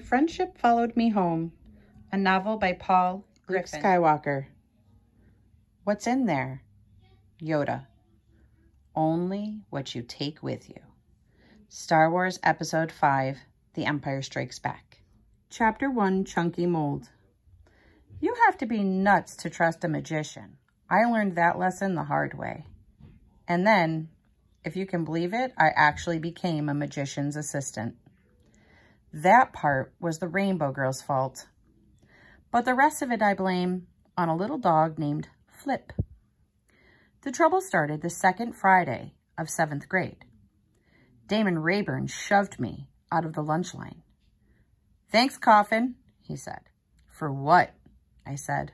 Friendship Followed Me Home, a novel by Paul Griffin. Luke Skywalker. What's in there? Yoda. Only what you take with you. Star Wars Episode 5 The Empire Strikes Back. Chapter 1 Chunky Mold. You have to be nuts to trust a magician. I learned that lesson the hard way. And then, if you can believe it, I actually became a magician's assistant. That part was the Rainbow Girl's fault. But the rest of it I blame on a little dog named Flip. The trouble started the second Friday of seventh grade. Damon Rayburn shoved me out of the lunch line. Thanks, Coffin, he said. For what? I said.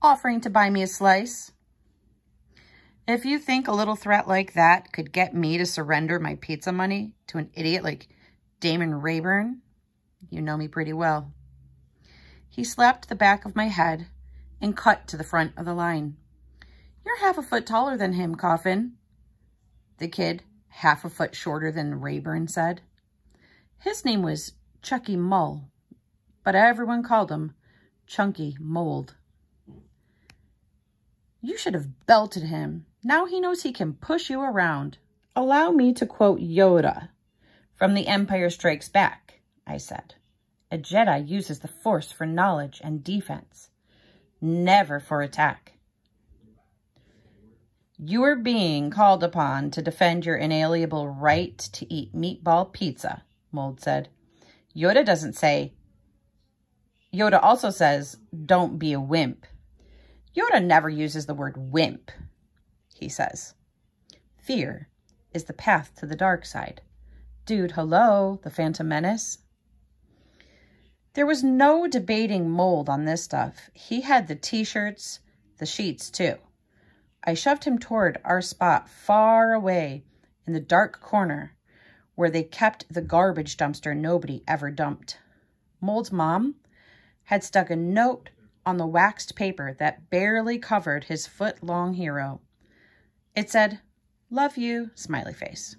Offering to buy me a slice. If you think a little threat like that could get me to surrender my pizza money to an idiot like Damon Rayburn, you know me pretty well. He slapped the back of my head and cut to the front of the line. You're half a foot taller than him, Coffin. The kid, half a foot shorter than Rayburn, said. His name was Chucky Mull, but everyone called him Chunky Mold. You should have belted him. Now he knows he can push you around. Allow me to quote Yoda from The Empire Strikes Back, I said. A Jedi uses the Force for knowledge and defense, never for attack. You are being called upon to defend your inalienable right to eat meatball pizza, Mold said. Yoda doesn't say, Yoda also says, don't be a wimp. Yoda never uses the word wimp, he says. Fear is the path to the dark side. Dude, hello, the Phantom Menace. There was no debating mold on this stuff. He had the t-shirts, the sheets too. I shoved him toward our spot far away in the dark corner where they kept the garbage dumpster nobody ever dumped. Mold's mom had stuck a note on the waxed paper that barely covered his foot-long hero. It said, love you, smiley face.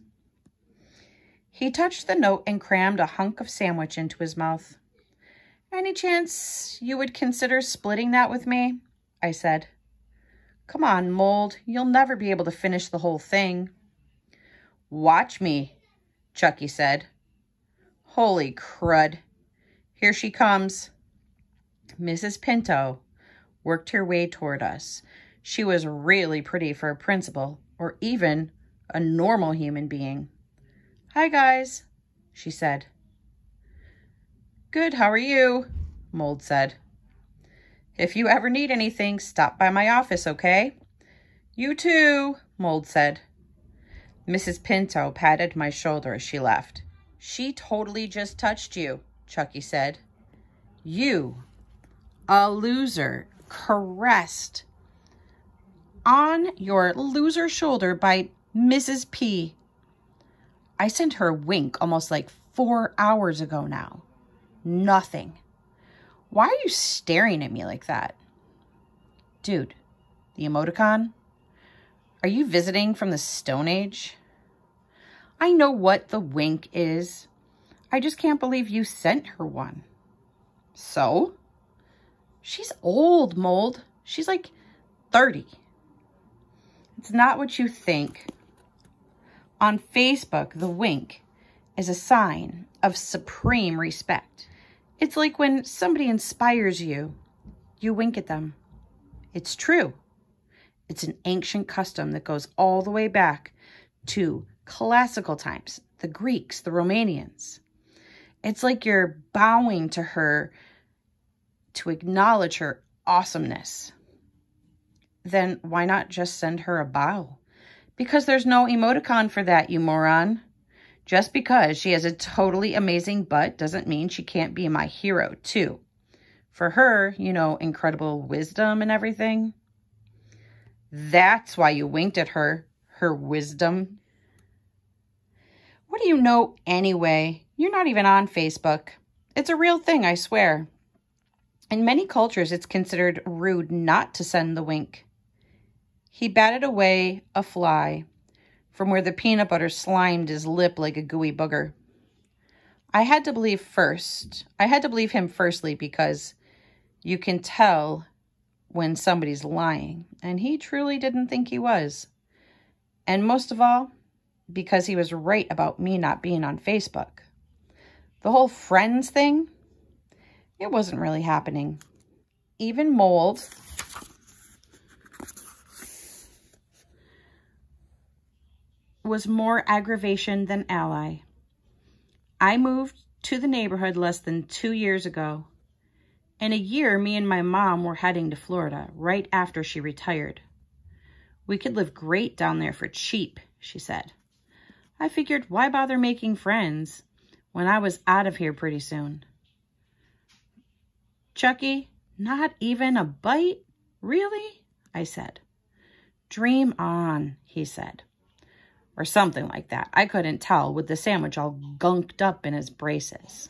He touched the note and crammed a hunk of sandwich into his mouth. Any chance you would consider splitting that with me? I said. Come on, Mold. You'll never be able to finish the whole thing. Watch me, Chucky said. Holy crud. Here she comes. Mrs. Pinto worked her way toward us. She was really pretty for a principal or even a normal human being. Hi, guys, she said. Good, how are you? Mold said. If you ever need anything, stop by my office, okay? You too, Mold said. Mrs. Pinto patted my shoulder as she left. She totally just touched you, Chucky said. You, a loser, caressed on your loser shoulder by Mrs. P. I sent her a wink almost like four hours ago now. Nothing. Why are you staring at me like that? Dude, the emoticon? Are you visiting from the Stone Age? I know what the wink is. I just can't believe you sent her one. So? She's old, Mold. She's like 30. It's not what you think. On Facebook, the wink is a sign of supreme respect. It's like when somebody inspires you, you wink at them. It's true. It's an ancient custom that goes all the way back to classical times, the Greeks, the Romanians. It's like you're bowing to her to acknowledge her awesomeness. Then why not just send her a bow? Because there's no emoticon for that, you moron. Just because she has a totally amazing butt doesn't mean she can't be my hero, too. For her, you know, incredible wisdom and everything. That's why you winked at her, her wisdom. What do you know anyway? You're not even on Facebook. It's a real thing, I swear. In many cultures, it's considered rude not to send the wink. He batted away a fly from where the peanut butter slimed his lip like a gooey booger. I had to believe first. I had to believe him firstly because you can tell when somebody's lying. And he truly didn't think he was. And most of all, because he was right about me not being on Facebook. The whole friends thing, it wasn't really happening. Even mold was more aggravation than ally. I moved to the neighborhood less than two years ago. In a year, me and my mom were heading to Florida right after she retired. We could live great down there for cheap, she said. I figured why bother making friends when I was out of here pretty soon. Chucky, not even a bite? Really? I said. Dream on, he said. Or something like that. I couldn't tell with the sandwich all gunked up in his braces.